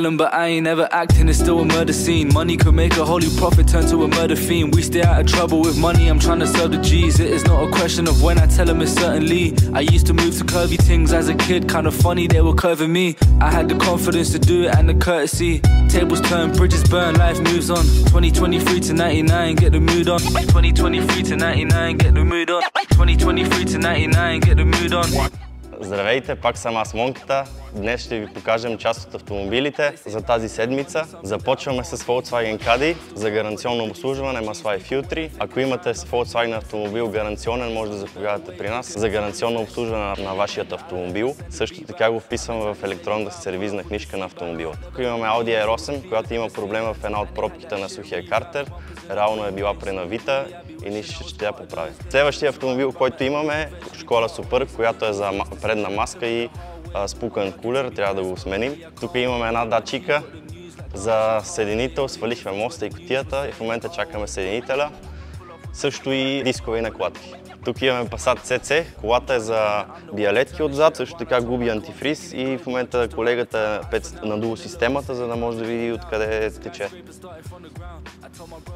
but I ain't ever acting, it's still a murder scene. Money could make a holy prophet turn to a murder fiend. We stay out of trouble with money, I'm trying to sell the G's. It is not a question of when I tell them it's certainly. I used to move to curvy things as a kid, kinda funny they were curving me. I had the confidence to do it and the courtesy. Tables turn, bridges burn, life moves on. 2023 to 99, get the mood on. 2023 to 99, get the mood on. 2023 to 99, get the mood on. Здравейте, пак съм аз Монката. Днес ще ви покажем част от автомобилите за тази седмица. Започваме с Volkswagen Caddy за гаранционно обслужване, масла и филтри. Ако имате с Volkswagen автомобил гаранционен, може да заповядате при нас за гаранционно обслужване на вашият автомобил. Също така го вписваме в електронната сервизна книжка на автомобила. Ако имаме Audi R8, която има проблем в една от пробките на сухия картер, реално е била пренавита и ние ще я поправим. Следващия автомобил, който имаме е Школа Супер, която е за предна маска и спукан кулер, трябва да го сменим. Тук имаме една датчика за съединител, свалихме моста и котията и в момента чакаме съединителя. Също и дискове накладки. Тук имаме Passat CC, колата е за диалетки отзад, също така губи антифриз и в момента колегата надуло системата, за да може да види откъде тече.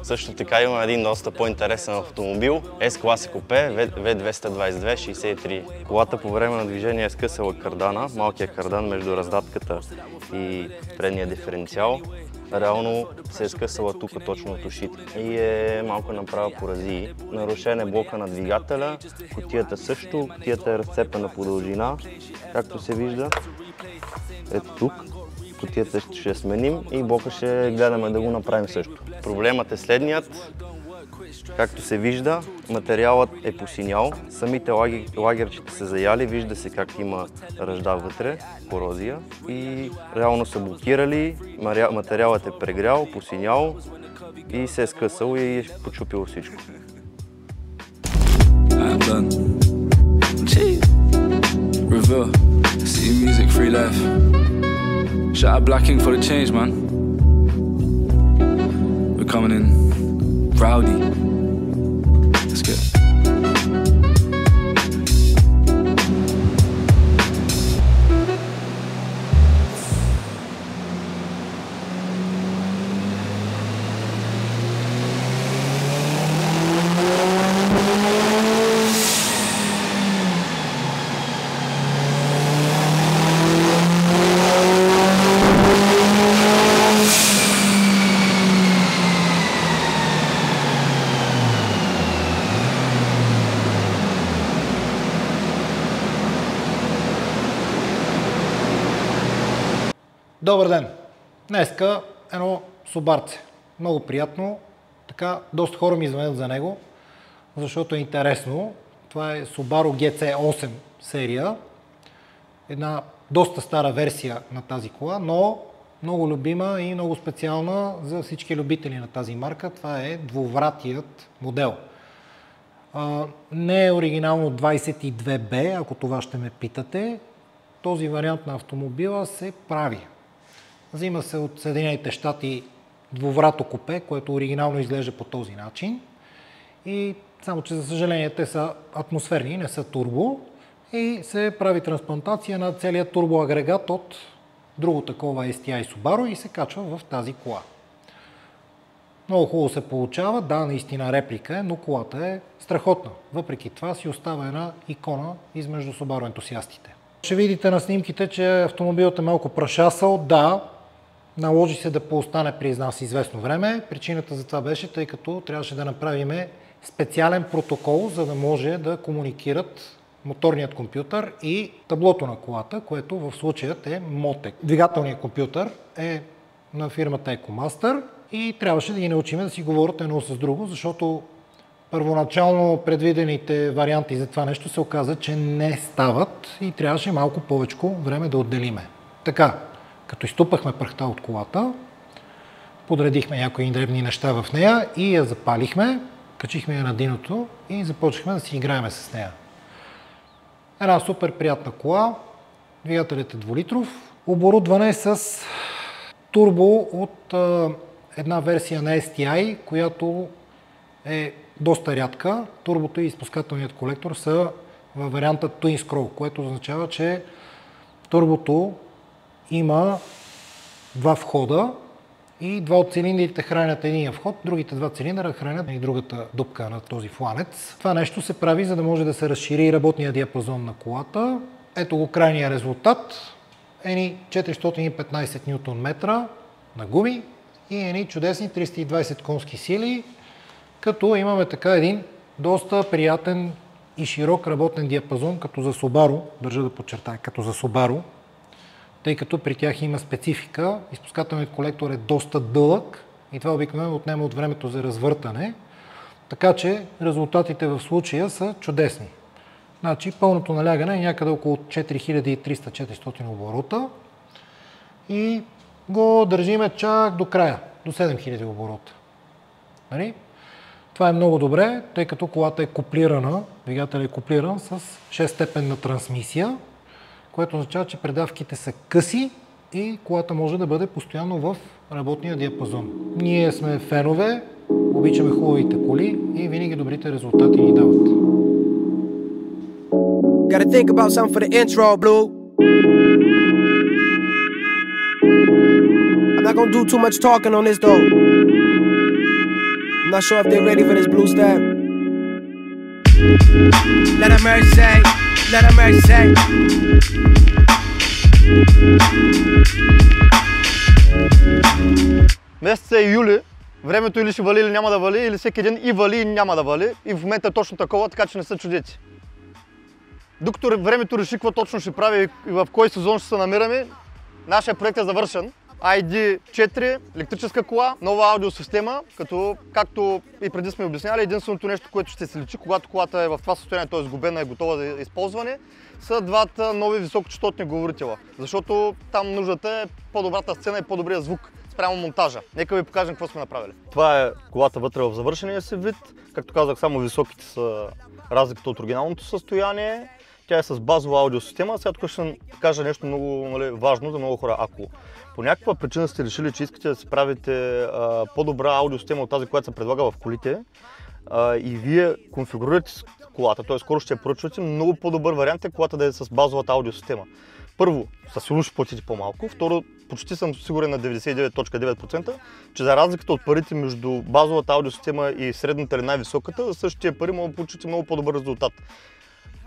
Също така имаме един доста по-интересен автомобил, S-Classic Coupe V222-63. Колата по време на движение е скъсала кардана, малкият кардан между раздатката и предния диференциал реално се е скъсала тук точно от ушите и е малко направа поразии. Нарушен е блока на двигателя, котията също, котията е разцепена по дължина, както се вижда. Ето тук, котията ще сменим и блока ще гледаме да го направим също. Проблемът е следният. Както се вижда, материалът е посинял, самите лагерчета са заяли, вижда се как има ръжда вътре, корозия. И реално са блокирали, материалът е прегрял, посинял и се е скъсал и е почупило всичко. Coming in. Rowdy. Macht es. Добър ден! Днеска едно собарце. Много приятно. Така, доста хора ми звънят за него, защото е интересно. Това е Subaru GC8 серия. Една доста стара версия на тази кола, но много любима и много специална за всички любители на тази марка. Това е двувратият модел. не е оригинално 22B, ако това ще ме питате. Този вариант на автомобила се прави Взима се от Съединените щати двуврато купе, което оригинално изглежда по този начин. И само, че за съжаление те са атмосферни, не са турбо. И се прави трансплантация на целият турбоагрегат от друго такова STI Subaru и се качва в тази кола. Много хубаво се получава, да, наистина реплика е, но колата е страхотна. Въпреки това си остава една икона измежду Subaru ентусиастите. Ще видите на снимките, че автомобилът е малко прашасал. Да, Наложи се да поостане при нас известно време. Причината за това беше, тъй като трябваше да направим специален протокол, за да може да комуникират моторният компютър и таблото на колата, което в случаят е Motec. Двигателният компютър е на фирмата EcoMaster и трябваше да ги научим да си говорят едно с друго, защото първоначално предвидените варианти за това нещо се оказа, че не стават и трябваше малко повече време да отделиме. Така, като изтупахме прахта от колата, подредихме някои дребни неща в нея и я запалихме, качихме я на диното и започнахме да си играеме с нея. Една супер приятна кола, двигателят е 2 литров, оборудване с турбо от а, една версия на STI, която е доста рядка. Турбото и изпускателният колектор са във варианта Twin Scroll, което означава, че турбото има два входа и два от цилиндрите хранят един вход, другите два цилиндъра хранят и другата дупка на този фланец. Това нещо се прави, за да може да се разшири работния диапазон на колата. Ето го крайния резултат. Ени 415 Нм на гуми и едни чудесни 320 конски сили, като имаме така един доста приятен и широк работен диапазон, като за Subaru, държа да подчертая, като за Subaru, тъй като при тях има специфика. Изпускателният колектор е доста дълъг и това обикновено отнема от времето за развъртане, така че резултатите в случая са чудесни. Значи пълното налягане е някъде около 4300-400 оборота и го държиме чак до края, до 7000 оборота. Нали? Това е много добре, тъй като колата е куплирана, двигател е куплиран с 6-степенна трансмисия, което означава, че предавките са къси и колата може да бъде постоянно в работния диапазон. Ние сме фенове, обичаме хубавите коли и винаги добрите резултати ни дават. Gotta think about something for the intro, Blue. I'm not gonna do too much talking on this though. I'm not sure if they're ready for this blue step. Let them say, let them say. Месец е юли, времето или ще вали или няма да вали, или всеки ден и вали и няма да вали. И в момента е точно такова, така че не се чудете. Докато времето реши какво точно ще прави и в кой сезон ще се намираме, нашия проект е завършен. ID4, електрическа кола, нова аудиосистема, като както и преди сме обясняли, единственото нещо, което ще се личи, когато колата е в това състояние, т.е. сгубена и готова за използване, са двата нови високочастотни говорителя. Защото там нуждата е по-добрата сцена и по-добрия звук спрямо монтажа. Нека ви покажем какво сме направили. Това е колата вътре в завършения си вид. Както казах, само високите са разликата от оригиналното състояние. Тя е с базова аудиосистема. Сега тук ще кажа нещо много нали, важно за много хора. Ако по някаква причина сте решили, че искате да си правите по-добра аудиосистема от тази, която се предлага в колите, а, и вие конфигурирате колата, т.е. скоро ще я поръчвате, много по-добър вариант е колата да е с базовата аудиосистема. Първо, със сигурност ще платите по-малко. Второ, почти съм сигурен на 99.9%, че за разликата от парите между базовата аудиосистема и средната или най-високата, за същия пари може да получите много по-добър резултат.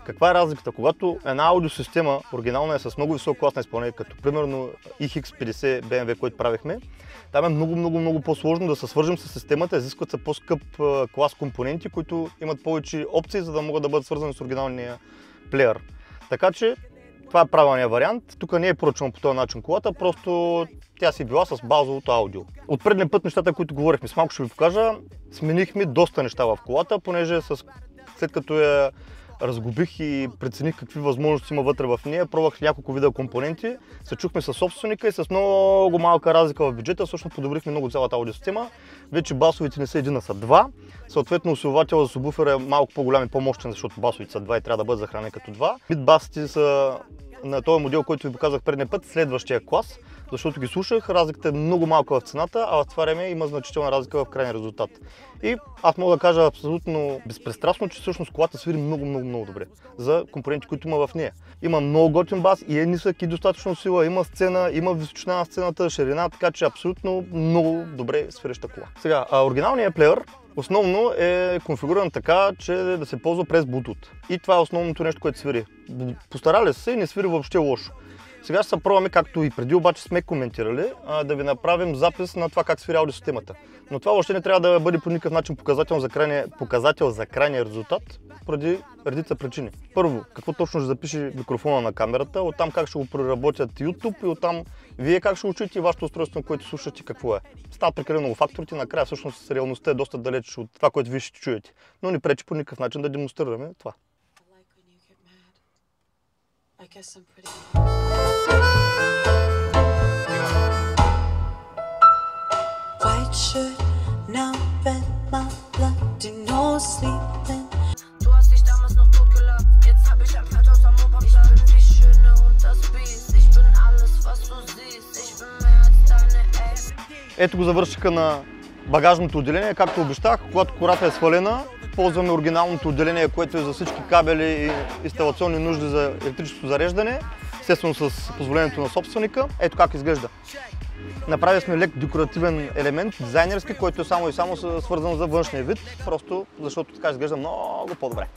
Каква е разликата? Когато една аудиосистема оригинална е с много висок клас на изпълнение, като примерно iX50 BMW, който правихме, там е много, много, много по-сложно да се свържем с системата, изискват се по-скъп клас компоненти, които имат повече опции, за да могат да бъдат свързани с оригиналния плеер. Така че това е правилният вариант. Тук не е поръчвано по този начин колата, просто тя си била с базовото аудио. От предния път нещата, които говорихме, с малко ще ви покажа, сменихме доста неща в колата, понеже с... след като я разгубих и прецених какви възможности има вътре в нея. Пробвах няколко вида компоненти, се чухме с собственика и с много малка разлика в бюджета, всъщност подобрихме много цялата аудиосистема. Вече басовите не са един, а са два. Съответно, усилвателът за субвуфера е малко по-голям и по-мощен, защото басовите са два и трябва да бъдат захранени като два. Битбасите са на този модел, който ви показах предния път, следващия клас защото ги слушах, разликата е много малка в цената, а в това време има значителна разлика в крайния резултат. И аз мога да кажа абсолютно безпристрастно, че всъщност колата свири много, много, много добре за компоненти, които има в нея. Има много готин бас и е нисък и достатъчно сила, има сцена, има височина на сцената, ширина, така че абсолютно много добре свиреща кола. Сега, оригиналният плеер основно е конфигуриран така, че да се ползва през Bluetooth. И това е основното нещо, което свири. Постарали се и не свири въобще лошо. Сега ще се пробваме, както и преди обаче сме коментирали, да ви направим запис на това как свири аудиосистемата. Но това още не трябва да бъде по никакъв начин показател за крайния, показател за крайния резултат, поради редица причини. Първо, какво точно ще запише микрофона на камерата, оттам как ще го преработят YouTube и оттам вие как ще учите вашето устройство, на което слушате какво е. Стават прекалено много факторите, накрая всъщност реалността е доста далеч от това, което вие ще чуете. Но ни пречи по никакъв начин да демонстрираме това. I guess I'm pretty. Shirt, now red, my Ex. Ето го завършиха на багажното отделение, както обещах, когато кората е свалена, ползваме оригиналното отделение, което е за всички кабели и инсталационни нужди за електрическото зареждане, естествено с позволението на собственика. Ето как изглежда. Направили сме лек декоративен елемент, дизайнерски, който е само и само свързан за външния вид, просто защото така изглежда много по-добре.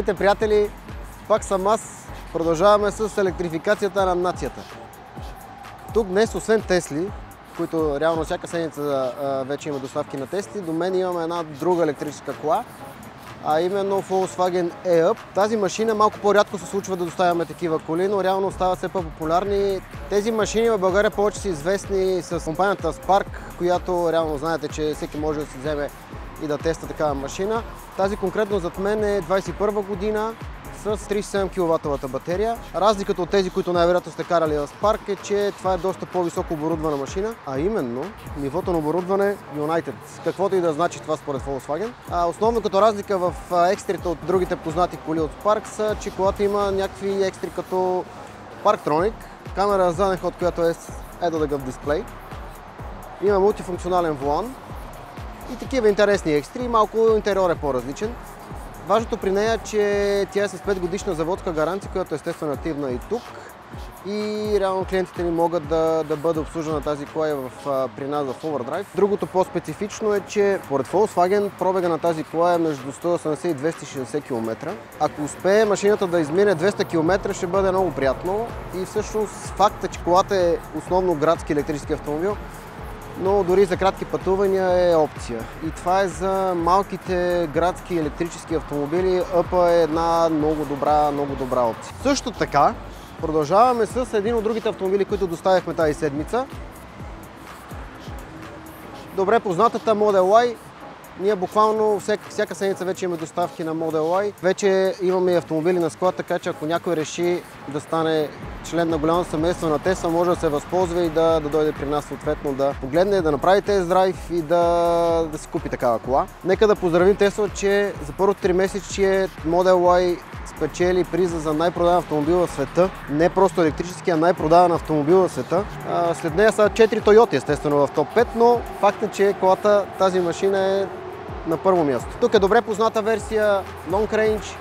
Здравейте, приятели! Пак съм аз. Продължаваме с електрификацията на нацията. Тук днес, освен Тесли, които реално всяка седмица вече има доставки на Тесли, до мен имаме една друга електрическа кола, а именно Volkswagen E-Up. Тази машина малко по-рядко се случва да доставяме такива коли, но реално стават все по-популярни. Тези машини в България повече са известни с компанията Spark, която реално знаете, че всеки може да си вземе и да теста такава машина. Тази конкретно зад мен е 21 година с 37 кВт батерия. Разликата от тези, които най-вероятно сте карали в Spark е, че това е доста по-високо оборудвана машина, а именно нивото на оборудване United. Каквото и да значи това според Volkswagen. А основно като разлика в екстрите от другите познати коли от Spark са, че колата има някакви екстри като Parktronic, камера за заден ход, която е с ето такъв дисплей. Има мултифункционален волан, и такива интересни екстри, малко интериор е по-различен. Важното при нея е, че тя е с 5 годишна заводска гаранция, която е естествено активна и тук. И реално клиентите ни могат да, да бъде обслужена тази кола в, при нас в Overdrive. Другото по-специфично е, че поред Volkswagen пробега на тази кола е между 180 и 260 км. Ако успее машината да измине 200 км, ще бъде много приятно. И всъщност факта, че колата е основно градски електрически автомобил, но дори за кратки пътувания е опция. И това е за малките градски електрически автомобили. ъпа е една много добра, много добра опция. Също така, продължаваме с един от другите автомобили, които доставяхме тази седмица. Добре познатата Model Y ние буквално всяка, всяка седмица вече имаме доставки на Model Y. Вече имаме и автомобили на склад, така че ако някой реши да стане член на голямо семейство на Теса, може да се възползва и да, да дойде при нас съответно да погледне, да направи тест драйв и да, да си купи такава кола. Нека да поздравим Тесла, че за първото 3 месече Model Y спечели приза за най-продаван автомобил в света. Не просто електрически, а най-продаван автомобил в света. след нея са 4 Toyota, естествено, в топ 5, но факт е, че колата, тази машина е на първо място. Тук е добре позната версия Long Range,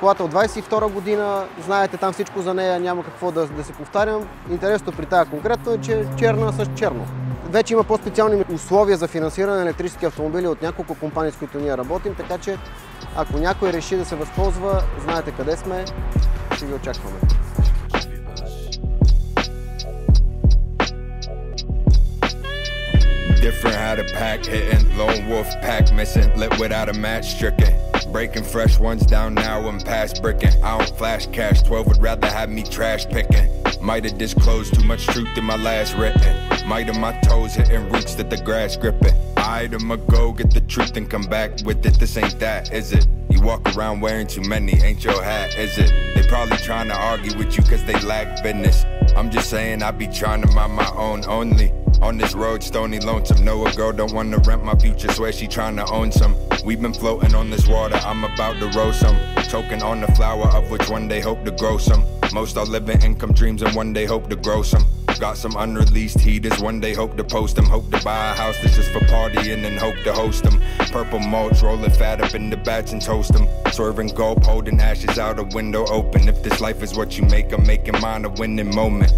колата от 22 година, знаете там всичко за нея, няма какво да, да се повтарям. Интересното при тази конкретно е, че е черна с черно. Вече има по-специални условия за финансиране на електрически автомобили от няколко компании, с които ние работим, така че ако някой реши да се възползва, знаете къде сме, ще ви очакваме. Different how to pack hitting, lone wolf pack missing, lit without a match stricken. Breaking fresh ones down now and past bricking. I don't flash cash, 12 would rather have me trash picking. Might have disclosed too much truth in my last written. Might have my toes hitting roots that the grass gripping. I'd a go get the truth and come back with it. This ain't that, is it? You walk around wearing too many, ain't your hat, is it? They probably trying to argue with you cause they lack business. I'm just saying I be trying to mind my own only. On this road, stony lonesome. Know a girl don't wanna rent my future, swear she tryna own some. We've been floating on this water, I'm about to roll some. Choking on the flower of which one day hope to grow some. Most are living income dreams and one day hope to grow some. Got some unreleased heaters, one day hope to post them. Hope to buy a house that's just for partying and hope to host them. Purple mulch, rolling fat up in the bats and toast them. Swerving gold, holding ashes out a window open. If this life is what you make, I'm making mine a winning moment.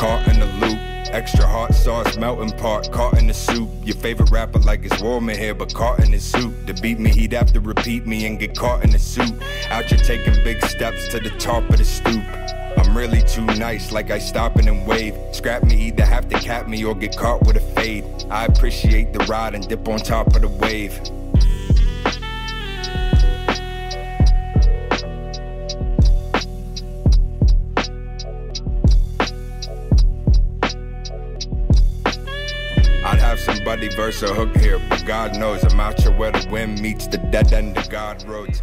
Caught in the loop. Extra hot sauce, melting pot, caught in the soup. Your favorite rapper like it's warm in here, but caught in his soup. To beat me, he'd have to repeat me and get caught in the soup. Out here taking big steps to the top of the stoop. I'm really too nice, like I stopping and wave. Scrap me, either have to cap me or get caught with a fade. I appreciate the ride and dip on top of the wave. Somebody verse a hook here, God knows I'm out here where the wind meets the dead end of God roads.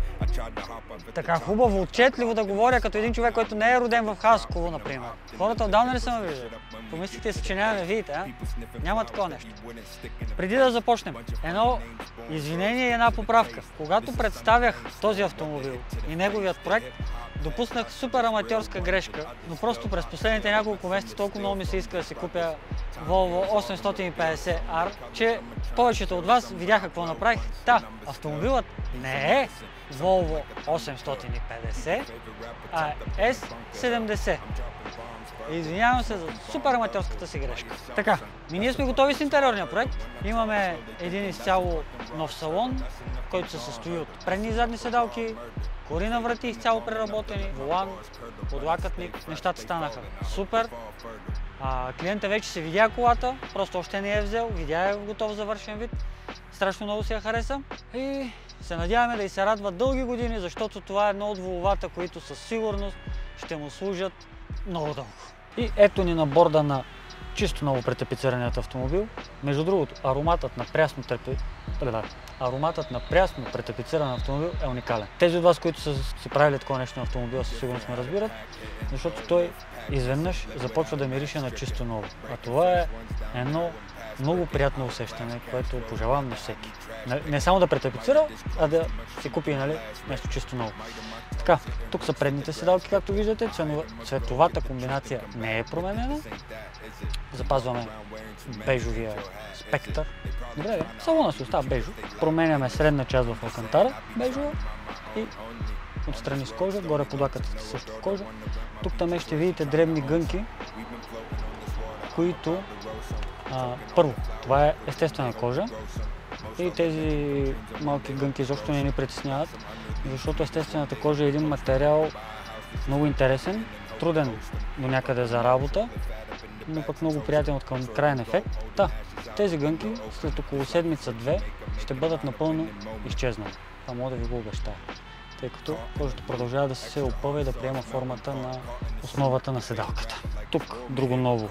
Така хубаво, отчетливо да говоря като един човек, който не е роден в Хасково, например. Хората отдавна не са ме виждали. Помислите си, че няма да видите, а? Няма такова нещо. Преди да започнем, едно извинение и една поправка. Когато представях този автомобил и неговият проект, допуснах супер аматьорска грешка, но просто през последните няколко месеца толкова много ми се иска да си купя Volvo 850R, че повечето от вас видяха какво направих. Та, автомобилът не е Volvo 850, а е S70. Извинявам се за супер аматьорската си грешка. Така, ми ние сме готови с интериорния проект. Имаме един изцяло нов салон, който се състои от предни и задни седалки, кори на врати изцяло преработени, волан, подлакътник. Нещата станаха супер. А, клиента вече се видя колата, просто още не е взел, видя е готов завършен вид. Страшно много си я хареса и се надяваме да й се радва дълги години, защото това е едно от воловата, които със сигурност ще му служат много дълго. И ето ни на борда на чисто ново претапицираният автомобил. Между другото, ароматът на прясно трепи... Ароматът на прясно претапициран автомобил е уникален. Тези от вас, които са си правили такова нещо на автомобила, със сигурност ме разбират, защото той изведнъж започва да мирише на чисто ново. А това е едно много приятно усещане, което пожелавам на всеки. Не само да претапицира, а да си купи нали, нещо чисто ново. Така, тук са предните седалки, както виждате. Цветовата комбинация не е променена. Запазваме бежовия спектър. Добре, салона си остава бежо. Променяме средна част в алкантара, бежова и отстрани с кожа, горе подлаката също в кожа. Тук там ще видите дребни гънки, които а, първо, това е естествена кожа и тези малки гънки изобщо не ни притесняват, защото естествената кожа е един материал много интересен, труден до някъде за работа, но пък много приятен от към крайен ефект. Та, тези гънки след около седмица-две ще бъдат напълно изчезнали. Това мога да ви го обещая тъй като кожата продължава да се опъва и да приема формата на основата на седалката. Тук друго ново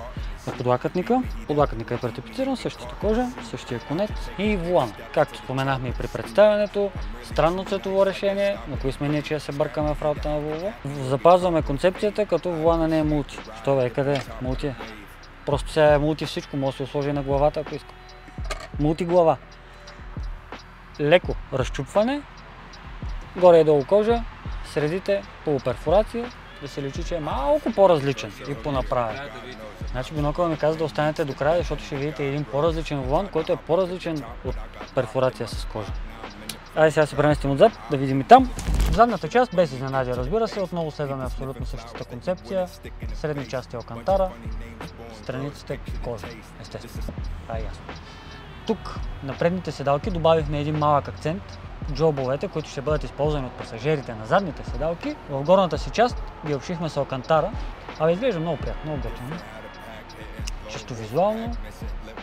е подлакътника. Подлакътника е претапициран, същата кожа, същия конец и вулан. Както споменахме и при представянето, странно цветово решение, на кои сме ние, че се бъркаме в работа на Volvo. Запазваме концепцията, като вулана не е мулти. Що бе, къде е? Мулти е. Просто сега е мулти всичко, може да се сложи на главата, ако иска. Мулти глава. Леко разчупване, горе и долу кожа, средите полуперфорация, да се личи, че е малко по-различен и по-направен. Значи бинокъла ми каза да останете до края, защото ще видите един по-различен волан, който е по-различен от перфорация с кожа. Айде сега се преместим отзад, да видим и там. Задната част, без изненади, разбира се, отново следваме абсолютно същата концепция. Средни части алкантара, страниците кожа, естествено. Това е ясно. Тук на предните седалки добавихме един малък акцент, джобовете, които ще бъдат използвани от пасажирите на задните седалки. В горната си част ги обшихме с алкантара, а изглежда много приятно, много готино. Чисто визуално,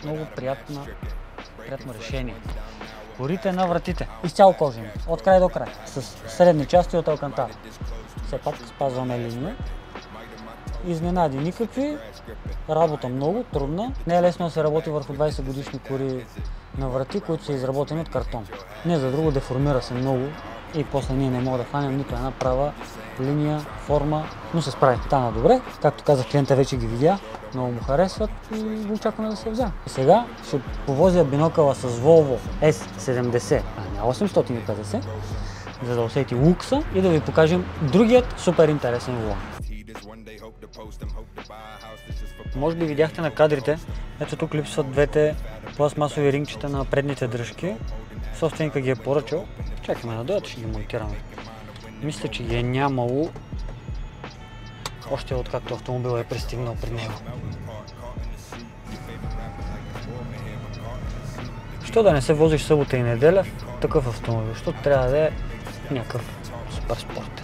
много приятна, приятно решение. Корите на вратите, изцяло кожени, от край до край, с средни части от алкантара. Все пак спазваме линия. Изненади никакви, работа много, трудна. Не е лесно да се работи върху 20 годишни кори на врати, които са изработени от картон. Не за друго, деформира се много и после ние не можем да хванем нито една права линия, форма, но се справи. Стана добре. Както казах, клиента вече ги видя, много му харесват и го очакваме да се взема. Сега ще повозя бинокъла с Volvo S70, а не 850, за да усети лукса и да ви покажем другият супер интересен влог. Може би видяхте на кадрите, ето тук липсват двете пластмасови рингчета на предните дръжки. Собственика ги е поръчал. Чакаме да дойдат, ще ги монтираме. Мисля, че ги е нямало още откакто автомобил е пристигнал при него. Що да не се возиш събота и неделя в такъв автомобил? Защото трябва да е някакъв супер спорт.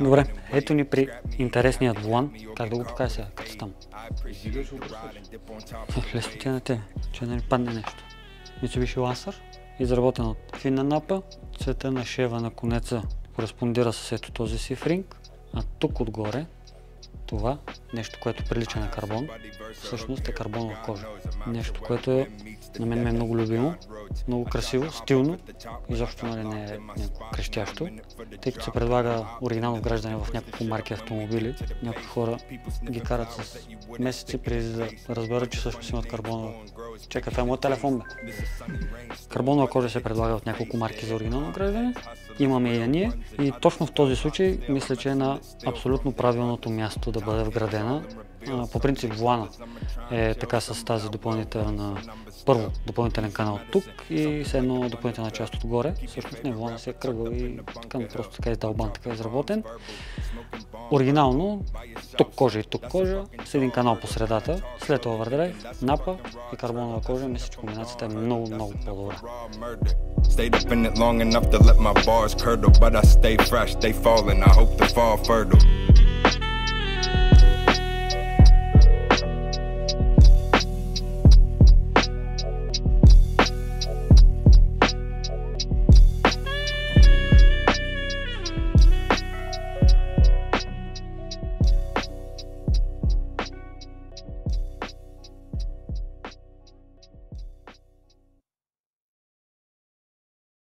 Добре, ето ни при интересният волан. Как да го покажа сега, като там? Лесно ти е на те, че да не падне нещо. Mitsubishi Lancer, изработен от финна напа, цвета на шева на конеца кореспондира с ето този си фринг, а тук отгоре това, нещо, което прилича на карбон, всъщност е карбонова кожа. Нещо, което е, на мен ме е много любимо, много красиво, стилно, изобщо нали, не е крещящо, тъй като се предлага оригинално вграждане в няколко марки автомобили. Някои хора ги карат с месеци преди да разберат, че всъщност имат карбонова. Чека, това е моят телефон, бе. Карбонова кожа се предлага от няколко марки за оригинално вграждане. Имаме я ние. И точно в този случай мисля, че е на абсолютно правилното място да бъде вградена. По принцип Влана е така с тази допълнителна, първо допълнителен канал тук и с едно допълнителна част отгоре. Всъщност не Влана си е кръгъл и така, просто така е издълбан, така е изработен. Оригинално тук кожа и тук кожа с един канал по средата, след това върдрайв, напа и карбонова кожа. Мисля, че комбинацията е много, много по-добра. Stayed up in it long enough to let my bars curdle, but I stay fresh, they falling, I hope to fall fertile.